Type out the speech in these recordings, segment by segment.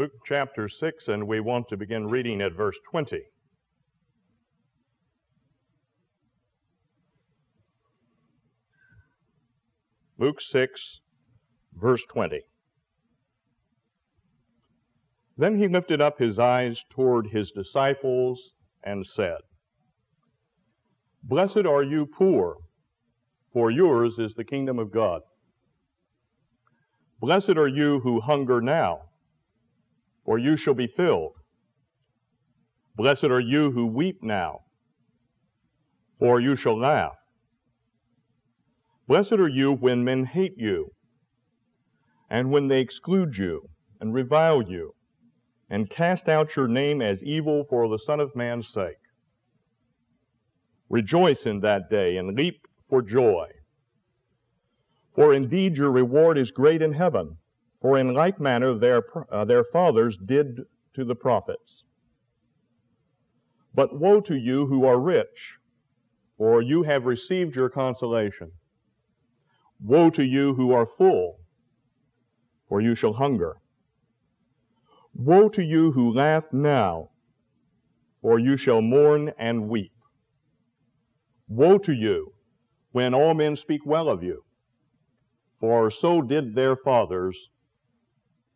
Luke chapter 6, and we want to begin reading at verse 20. Luke 6, verse 20. Then he lifted up his eyes toward his disciples and said, Blessed are you poor, for yours is the kingdom of God. Blessed are you who hunger now, for you shall be filled. Blessed are you who weep now, for you shall laugh. Blessed are you when men hate you, and when they exclude you, and revile you, and cast out your name as evil for the Son of Man's sake. Rejoice in that day, and leap for joy. For indeed your reward is great in heaven, for in like manner their, uh, their fathers did to the prophets. But woe to you who are rich, for you have received your consolation. Woe to you who are full, for you shall hunger. Woe to you who laugh now, for you shall mourn and weep. Woe to you when all men speak well of you, for so did their fathers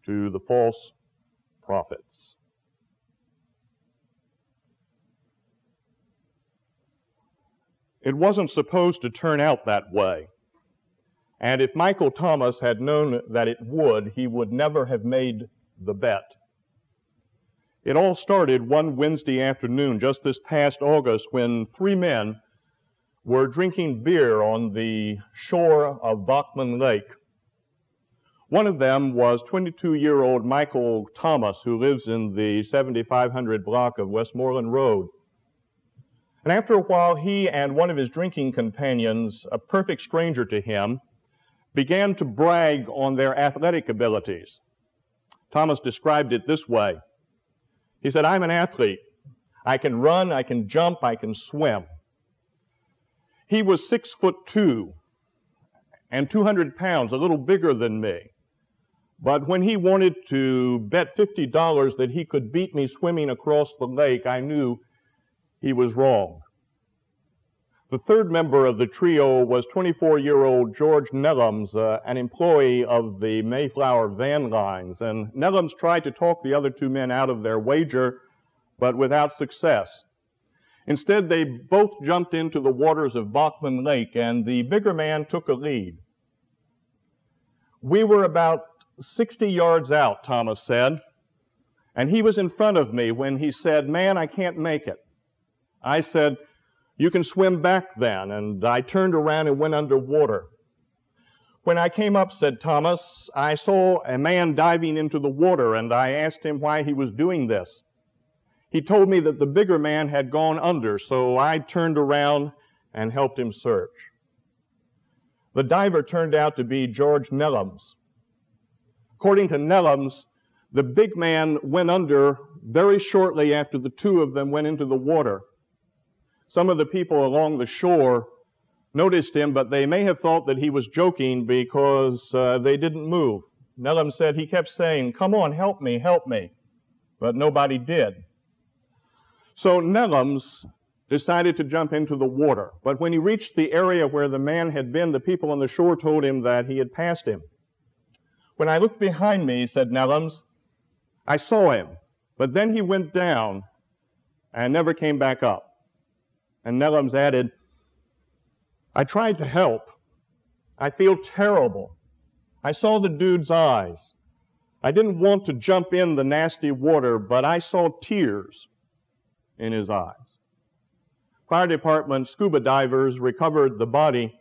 to the false prophets. It wasn't supposed to turn out that way. And if Michael Thomas had known that it would, he would never have made the bet. It all started one Wednesday afternoon, just this past August, when three men were drinking beer on the shore of Bachman Lake. One of them was 22 year old Michael Thomas, who lives in the 7500 block of Westmoreland Road. And after a while, he and one of his drinking companions, a perfect stranger to him, began to brag on their athletic abilities. Thomas described it this way. He said, I'm an athlete. I can run, I can jump, I can swim. He was six foot two and 200 pounds, a little bigger than me. But when he wanted to bet $50 that he could beat me swimming across the lake, I knew he was wrong. The third member of the trio was 24 year old George Nellums, uh, an employee of the Mayflower Van Lines. And Nellums tried to talk the other two men out of their wager, but without success. Instead, they both jumped into the waters of Bachman Lake, and the bigger man took a lead. We were about 60 yards out, Thomas said, and he was in front of me when he said, Man, I can't make it. I said, You can swim back then, and I turned around and went underwater. When I came up, said Thomas, I saw a man diving into the water, and I asked him why he was doing this. He told me that the bigger man had gone under, so I turned around and helped him search. The diver turned out to be George Nellums. According to Nellums, the big man went under very shortly after the two of them went into the water. Some of the people along the shore noticed him, but they may have thought that he was joking because uh, they didn't move. Nellums said he kept saying, Come on, help me, help me. But nobody did. So Nellums decided to jump into the water. But when he reached the area where the man had been, the people on the shore told him that he had passed him. When I looked behind me, said Nellums, I saw him, but then he went down and never came back up. And Nellums added, I tried to help. I feel terrible. I saw the dude's eyes. I didn't want to jump in the nasty water, but I saw tears in his eyes. Fire department scuba divers recovered the body,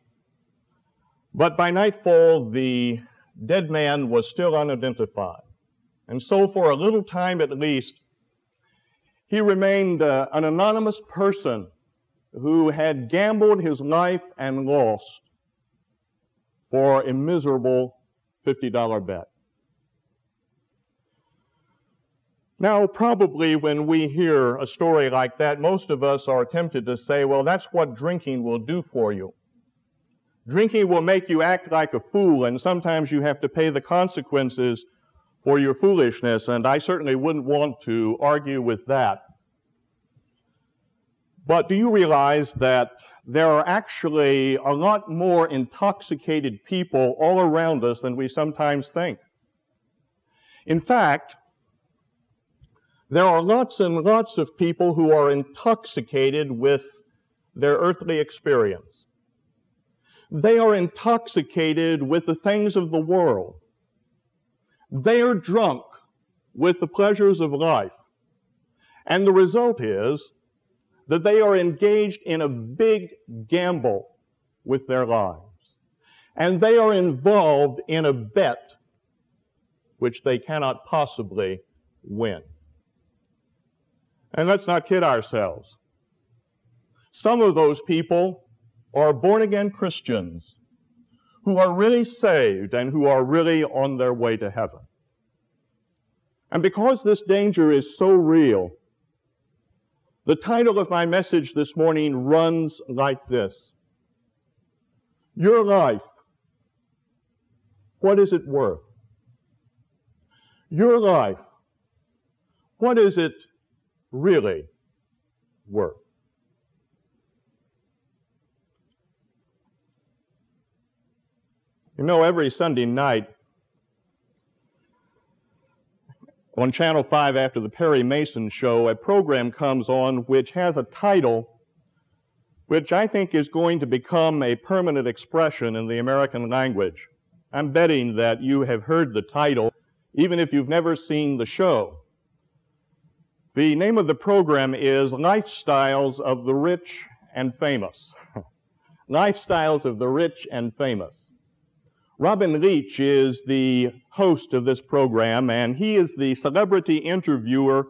but by nightfall, the dead man was still unidentified. And so, for a little time at least, he remained uh, an anonymous person who had gambled his life and lost for a miserable $50 bet. Now, probably when we hear a story like that, most of us are tempted to say, well, that's what drinking will do for you. Drinking will make you act like a fool, and sometimes you have to pay the consequences for your foolishness, and I certainly wouldn't want to argue with that. But do you realize that there are actually a lot more intoxicated people all around us than we sometimes think? In fact, there are lots and lots of people who are intoxicated with their earthly experience. They are intoxicated with the things of the world. They are drunk with the pleasures of life. And the result is that they are engaged in a big gamble with their lives. And they are involved in a bet which they cannot possibly win. And let's not kid ourselves. Some of those people are born again Christians who are really saved and who are really on their way to heaven. And because this danger is so real, the title of my message this morning runs like this. Your life, what is it worth? Your life, what is it really worth? You know, every Sunday night on Channel 5 after the Perry Mason show, a program comes on which has a title which I think is going to become a permanent expression in the American language. I'm betting that you have heard the title, even if you've never seen the show. The name of the program is Lifestyles of the Rich and Famous. Lifestyles of the Rich and Famous. Robin Leach is the host of this program, and he is the celebrity interviewer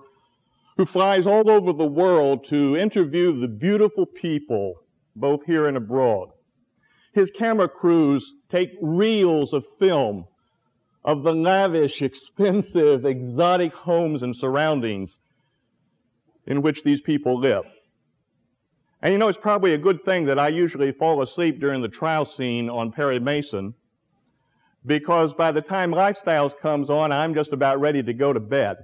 who flies all over the world to interview the beautiful people, both here and abroad. His camera crews take reels of film of the lavish, expensive, exotic homes and surroundings in which these people live. And you know, it's probably a good thing that I usually fall asleep during the trial scene on Perry Mason because by the time Lifestyles comes on, I'm just about ready to go to bed.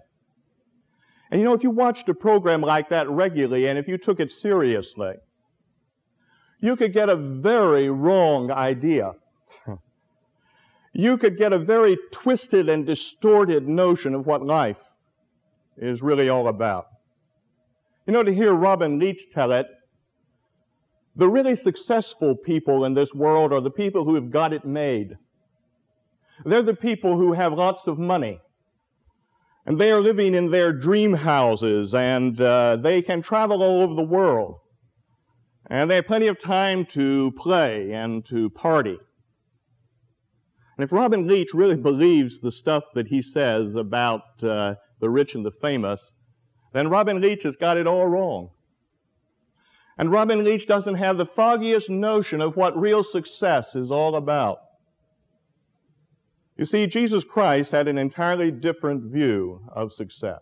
And you know, if you watched a program like that regularly and if you took it seriously, you could get a very wrong idea. you could get a very twisted and distorted notion of what life is really all about. You know, to hear Robin Leach tell it, the really successful people in this world are the people who have got it made. They're the people who have lots of money. And they are living in their dream houses and uh, they can travel all over the world. And they have plenty of time to play and to party. And if Robin Leach really believes the stuff that he says about uh, the rich and the famous, then Robin Leach has got it all wrong. And Robin Leach doesn't have the foggiest notion of what real success is all about. You see, Jesus Christ had an entirely different view of success.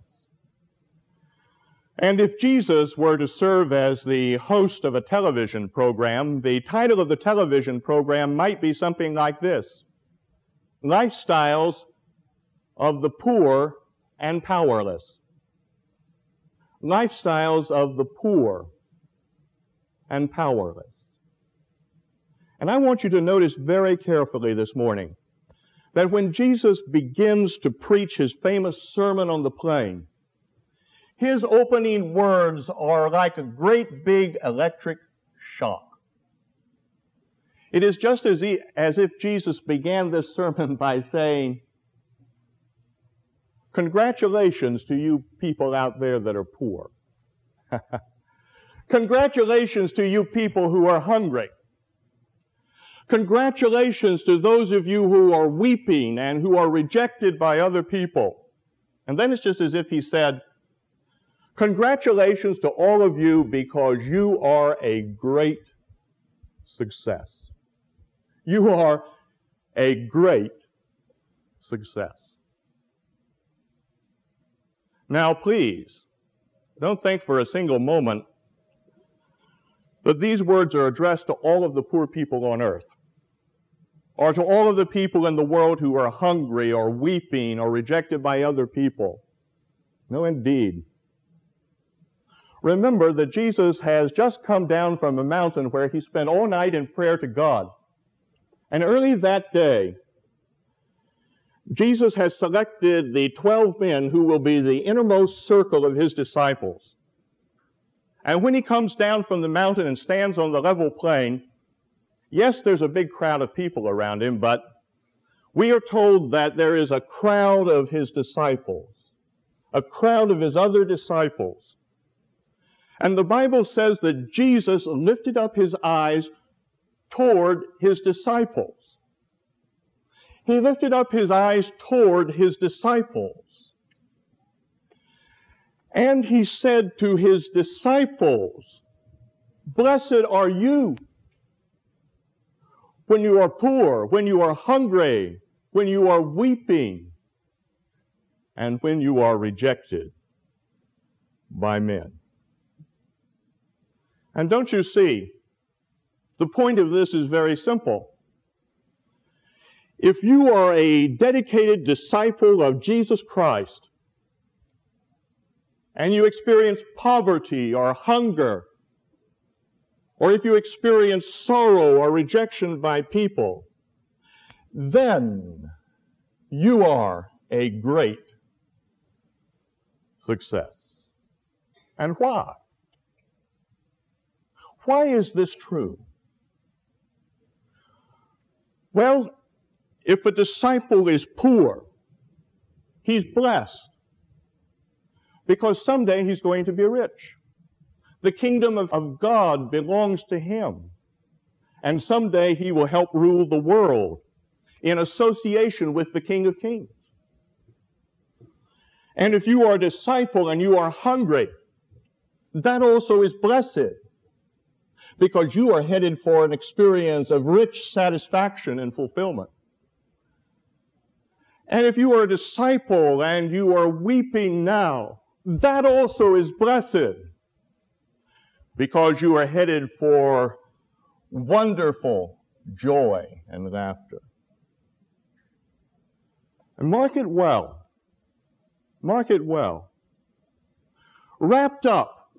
And if Jesus were to serve as the host of a television program, the title of the television program might be something like this Lifestyles of the Poor and Powerless. Lifestyles of the Poor and Powerless. And I want you to notice very carefully this morning that when Jesus begins to preach his famous Sermon on the Plain, his opening words are like a great big electric shock. It is just as, he, as if Jesus began this sermon by saying, Congratulations to you people out there that are poor. Congratulations to you people who are hungry. Congratulations to those of you who are weeping and who are rejected by other people. And then it's just as if he said, Congratulations to all of you because you are a great success. You are a great success. Now, please, don't think for a single moment that these words are addressed to all of the poor people on earth. Or to all of the people in the world who are hungry or weeping or rejected by other people. No, indeed. Remember that Jesus has just come down from a mountain where he spent all night in prayer to God. And early that day, Jesus has selected the 12 men who will be the innermost circle of his disciples. And when he comes down from the mountain and stands on the level plain, Yes, there's a big crowd of people around him, but we are told that there is a crowd of his disciples, a crowd of his other disciples. And the Bible says that Jesus lifted up his eyes toward his disciples. He lifted up his eyes toward his disciples. And he said to his disciples, Blessed are you when you are poor, when you are hungry, when you are weeping, and when you are rejected by men. And don't you see, the point of this is very simple. If you are a dedicated disciple of Jesus Christ, and you experience poverty or hunger or if you experience sorrow or rejection by people, then you are a great success. And why? Why is this true? Well, if a disciple is poor, he's blessed because someday he's going to be rich. The kingdom of, of God belongs to him. And someday he will help rule the world in association with the King of Kings. And if you are a disciple and you are hungry, that also is blessed because you are headed for an experience of rich satisfaction and fulfillment. And if you are a disciple and you are weeping now, that also is blessed because you are headed for wonderful joy and laughter. And mark it well. Mark it well. Wrapped up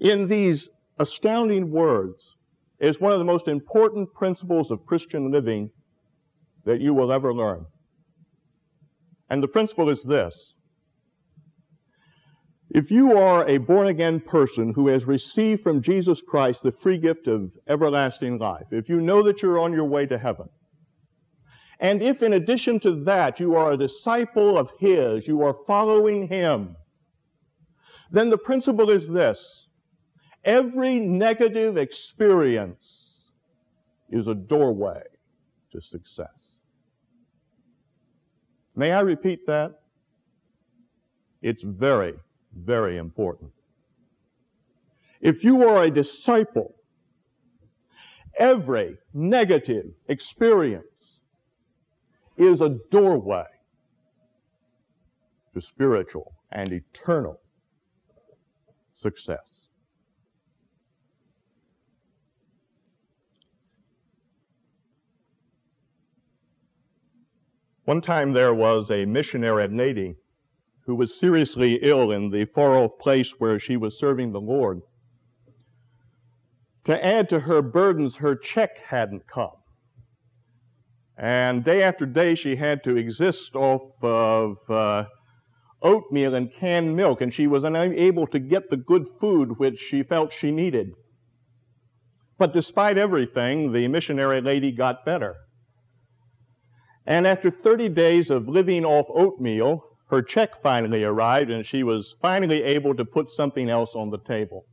in these astounding words is one of the most important principles of Christian living that you will ever learn. And the principle is this if you are a born again person who has received from Jesus Christ the free gift of everlasting life, if you know that you're on your way to heaven, and if in addition to that you are a disciple of His, you are following Him, then the principle is this. Every negative experience is a doorway to success. May I repeat that? It's very very important. If you are a disciple, every negative experience is a doorway to spiritual and eternal success. One time there was a missionary at Nady who was seriously ill in the far off place where she was serving the Lord. To add to her burdens, her check hadn't come. And day after day, she had to exist off of uh, oatmeal and canned milk, and she was unable to get the good food which she felt she needed. But despite everything, the missionary lady got better. And after 30 days of living off oatmeal, her check finally arrived and she was finally able to put something else on the table.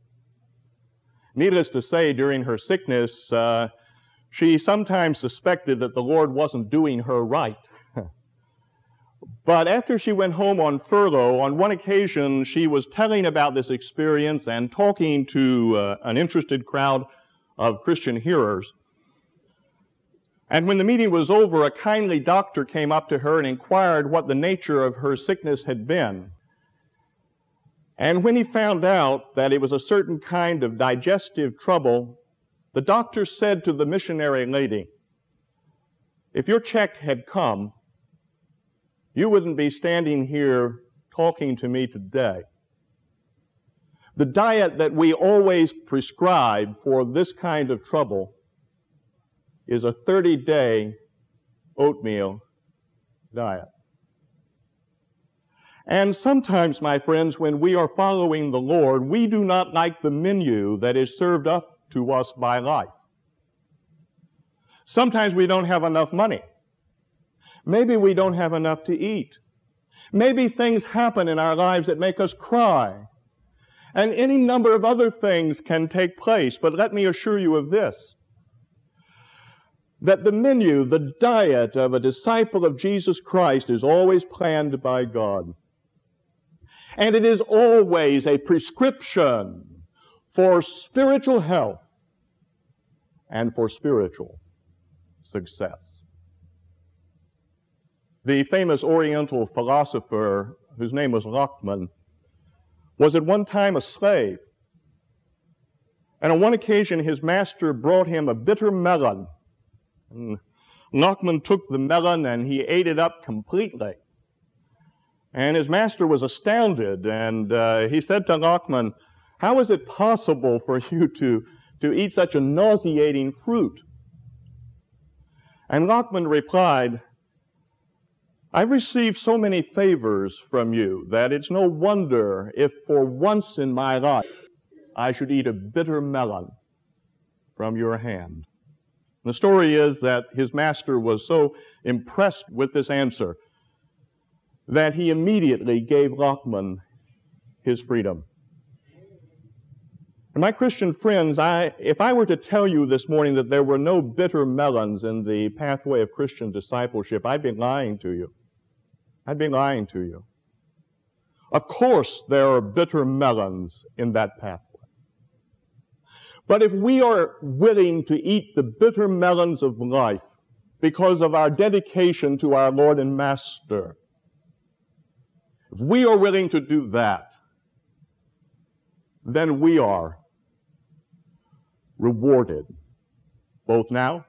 Needless to say, during her sickness, uh, she sometimes suspected that the Lord wasn't doing her right. but after she went home on furlough, on one occasion, she was telling about this experience and talking to uh, an interested crowd of Christian hearers. And when the meeting was over, a kindly doctor came up to her and inquired what the nature of her sickness had been. And when he found out that it was a certain kind of digestive trouble, the doctor said to the missionary lady, if your check had come, you wouldn't be standing here talking to me today. The diet that we always prescribe for this kind of trouble is a 30 day oatmeal diet. And sometimes, my friends, when we are following the Lord, we do not like the menu that is served up to us by life. Sometimes we don't have enough money. Maybe we don't have enough to eat. Maybe things happen in our lives that make us cry. And any number of other things can take place, but let me assure you of this that the menu, the diet of a disciple of Jesus Christ is always planned by God. And it is always a prescription for spiritual health and for spiritual success. The famous Oriental philosopher, whose name was Lachmann, was at one time a slave. And on one occasion, his master brought him a bitter melon and Nachman took the melon and he ate it up completely. And his master was astounded, and uh, he said to Nachman, How is it possible for you to, to eat such a nauseating fruit? And Nachman replied, I've received so many favors from you that it's no wonder if for once in my life I should eat a bitter melon from your hand. The story is that his master was so impressed with this answer that he immediately gave Lachmann his freedom. And my Christian friends, I, if I were to tell you this morning that there were no bitter melons in the pathway of Christian discipleship, I'd be lying to you. I'd be lying to you. Of course, there are bitter melons in that pathway. But if we are willing to eat the bitter melons of life because of our dedication to our Lord and Master, if we are willing to do that, then we are rewarded both now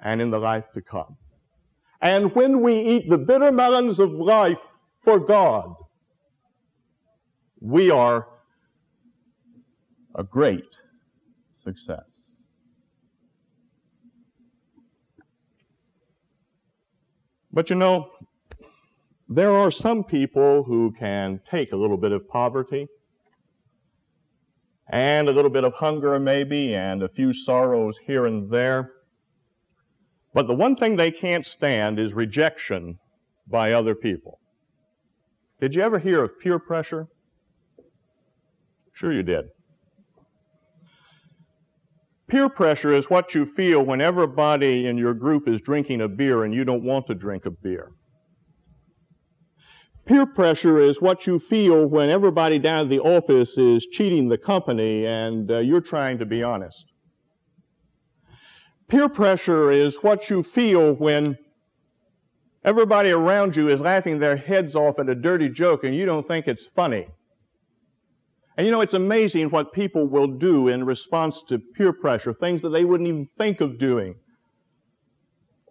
and in the life to come. And when we eat the bitter melons of life for God, we are a great success. But you know, there are some people who can take a little bit of poverty and a little bit of hunger maybe and a few sorrows here and there. But the one thing they can't stand is rejection by other people. Did you ever hear of peer pressure? Sure you did. Peer pressure is what you feel when everybody in your group is drinking a beer and you don't want to drink a beer. Peer pressure is what you feel when everybody down at the office is cheating the company and uh, you're trying to be honest. Peer pressure is what you feel when everybody around you is laughing their heads off at a dirty joke and you don't think it's funny. And you know, it's amazing what people will do in response to peer pressure, things that they wouldn't even think of doing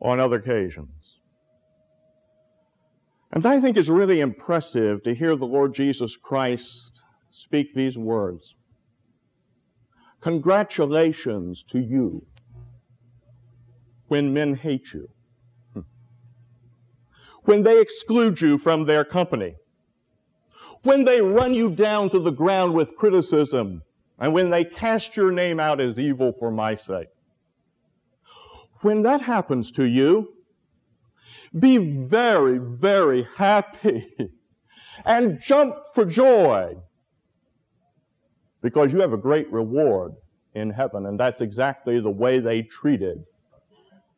on other occasions. And I think it's really impressive to hear the Lord Jesus Christ speak these words. Congratulations to you when men hate you, hmm. when they exclude you from their company when they run you down to the ground with criticism, and when they cast your name out as evil for my sake. When that happens to you, be very, very happy and jump for joy because you have a great reward in heaven, and that's exactly the way they treated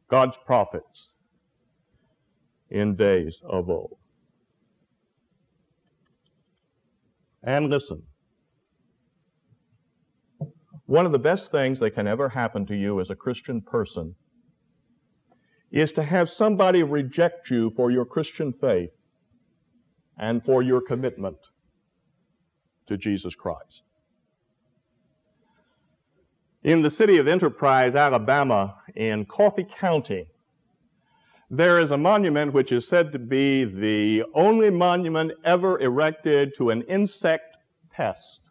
God's prophets in days of old. And listen. One of the best things that can ever happen to you as a Christian person is to have somebody reject you for your Christian faith and for your commitment to Jesus Christ. In the city of Enterprise, Alabama, in Coffee County, there is a monument which is said to be the only monument ever erected to an insect pest.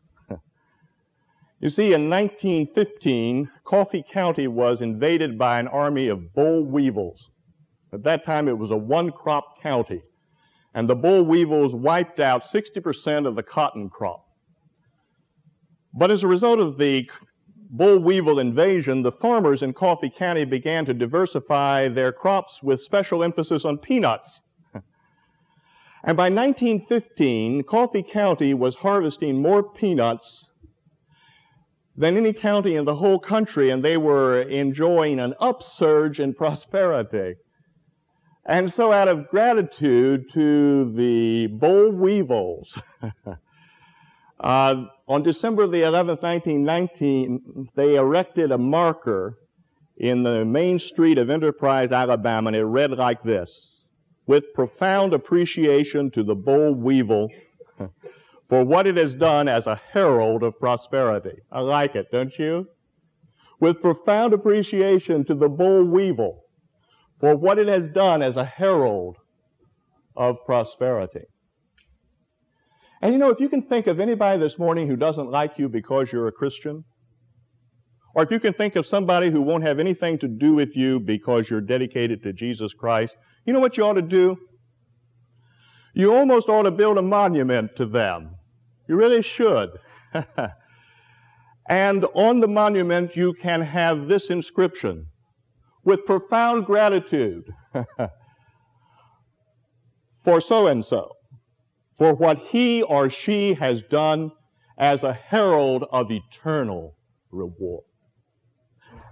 you see, in 1915, Coffee County was invaded by an army of boll weevils. At that time, it was a one crop county, and the boll weevils wiped out 60% of the cotton crop. But as a result of the boll weevil invasion, the farmers in Coffee County began to diversify their crops with special emphasis on peanuts. and by 1915, Coffee County was harvesting more peanuts than any county in the whole country, and they were enjoying an upsurge in prosperity. And so, out of gratitude to the boll weevils, uh, on December the 11th, 1919, they erected a marker in the main street of Enterprise, Alabama, and it read like this With profound appreciation to the boll weevil for what it has done as a herald of prosperity. I like it, don't you? With profound appreciation to the boll weevil for what it has done as a herald of prosperity. And you know, if you can think of anybody this morning who doesn't like you because you're a Christian, or if you can think of somebody who won't have anything to do with you because you're dedicated to Jesus Christ, you know what you ought to do? You almost ought to build a monument to them. You really should. and on the monument, you can have this inscription with profound gratitude for so and so for what he or she has done as a herald of eternal reward.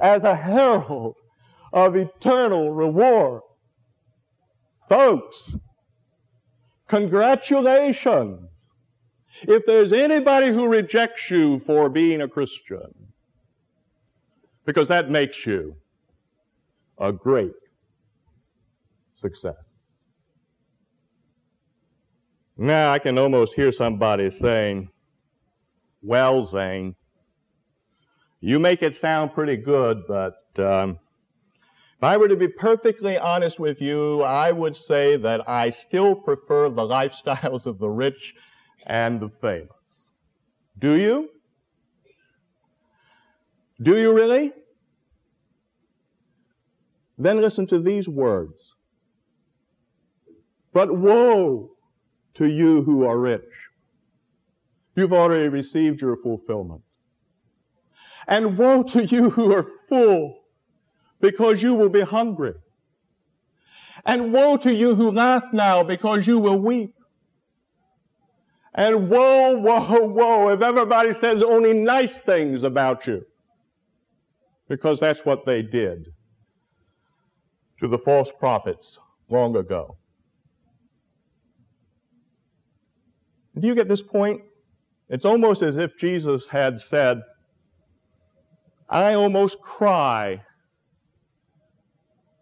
As a herald of eternal reward. Folks, congratulations. If there's anybody who rejects you for being a Christian, because that makes you a great success. Now I can almost hear somebody saying, Well, Zane, you make it sound pretty good, but um, if I were to be perfectly honest with you, I would say that I still prefer the lifestyles of the rich and the famous. Do you? Do you really? Then listen to these words. But woe to you who are rich. You've already received your fulfillment. And woe to you who are full, because you will be hungry. And woe to you who laugh now, because you will weep. And woe, woe, woe, if everybody says only nice things about you. Because that's what they did to the false prophets long ago. Do you get this point? It's almost as if Jesus had said, I almost cry.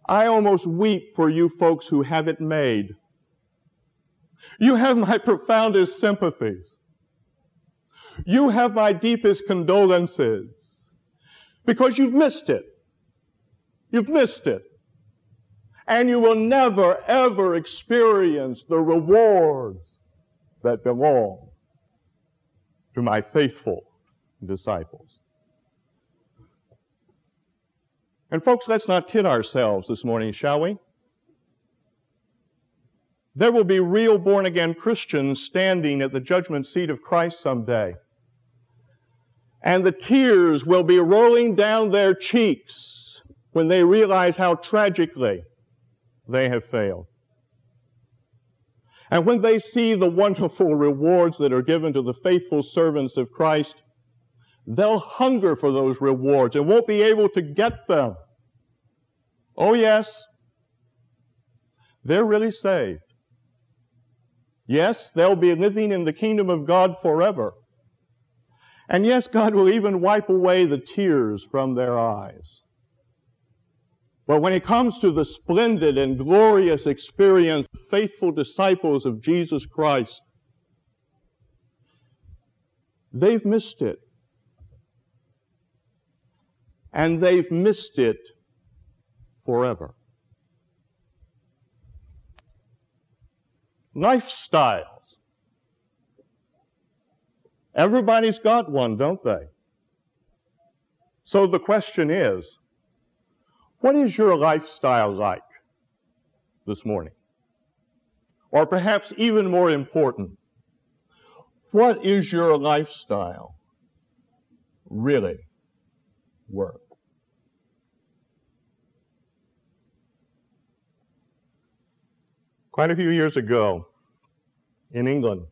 I almost weep for you folks who have it made. You have my profoundest sympathies. You have my deepest condolences because you've missed it. You've missed it. And you will never, ever experience the rewards that belong to my faithful disciples. And folks, let's not kid ourselves this morning, shall we? There will be real born again Christians standing at the judgment seat of Christ someday. And the tears will be rolling down their cheeks when they realize how tragically they have failed. And when they see the wonderful rewards that are given to the faithful servants of Christ, they'll hunger for those rewards and won't be able to get them. Oh, yes, they're really saved. Yes, they'll be living in the kingdom of God forever. And yes, God will even wipe away the tears from their eyes. But when it comes to the splendid and glorious experience of faithful disciples of Jesus Christ, they've missed it. and they've missed it forever. Lifestyles. Everybody's got one, don't they? So the question is, what is your lifestyle like this morning? Or perhaps even more important, what is your lifestyle really worth? Quite a few years ago in England,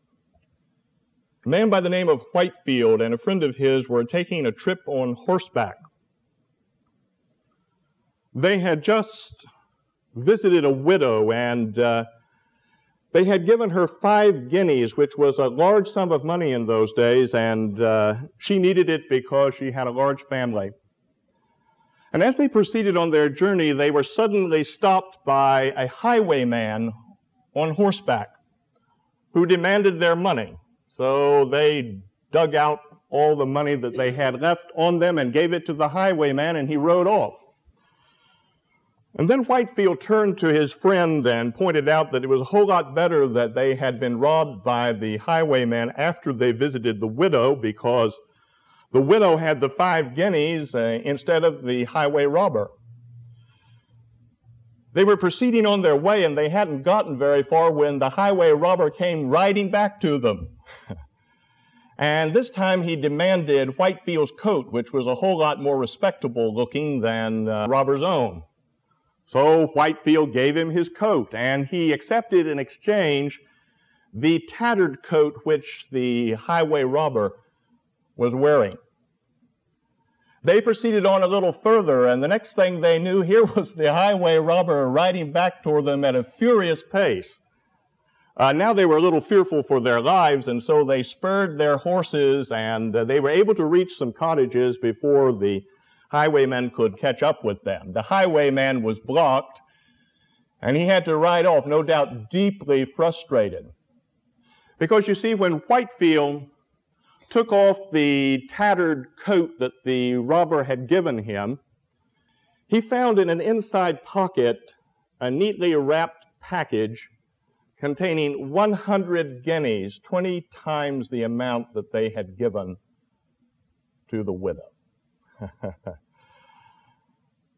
a man by the name of Whitefield and a friend of his were taking a trip on horseback. They had just visited a widow and uh, they had given her five guineas, which was a large sum of money in those days, and uh, she needed it because she had a large family. And as they proceeded on their journey, they were suddenly stopped by a highwayman on horseback who demanded their money. So they dug out all the money that they had left on them and gave it to the highwayman, and he rode off. And then Whitefield turned to his friend and pointed out that it was a whole lot better that they had been robbed by the highwayman after they visited the widow because the widow had the five guineas uh, instead of the highway robber. They were proceeding on their way and they hadn't gotten very far when the highway robber came riding back to them. and this time he demanded Whitefield's coat, which was a whole lot more respectable looking than uh, robber's own. So Whitefield gave him his coat, and he accepted in exchange the tattered coat which the highway robber was wearing. They proceeded on a little further, and the next thing they knew, here was the highway robber riding back toward them at a furious pace. Uh, now they were a little fearful for their lives, and so they spurred their horses, and uh, they were able to reach some cottages before the highwaymen could catch up with them. The highwayman was blocked, and he had to ride off, no doubt deeply frustrated. Because you see, when Whitefield took off the tattered coat that the robber had given him, he found in an inside pocket a neatly wrapped package containing 100 guineas, 20 times the amount that they had given to the widow.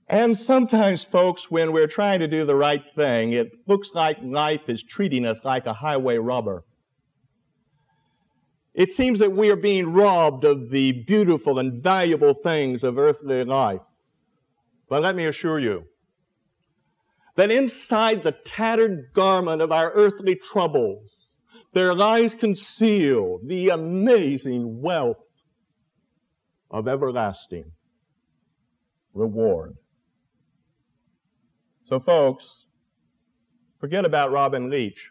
and sometimes, folks, when we're trying to do the right thing, it looks like life is treating us like a highway robber. It seems that we are being robbed of the beautiful and valuable things of earthly life. But let me assure you that inside the tattered garment of our earthly troubles, there lies concealed the amazing wealth of everlasting reward. So, folks, forget about Robin Leach.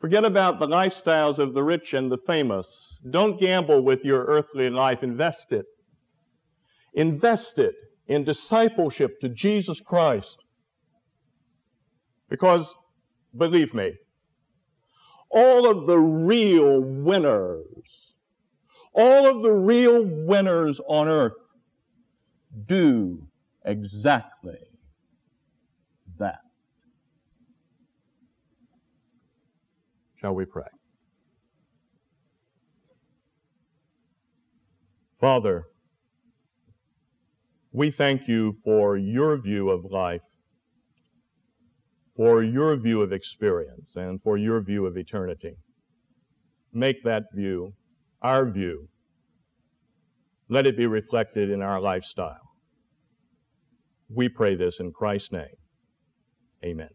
Forget about the lifestyles of the rich and the famous. Don't gamble with your earthly life. Invest it. Invest it in discipleship to Jesus Christ. Because, believe me, all of the real winners all of the real winners on earth do exactly that. Shall we pray? Father, we thank you for your view of life, for your view of experience, and for your view of eternity. Make that view our view, let it be reflected in our lifestyle. We pray this in Christ's name. Amen.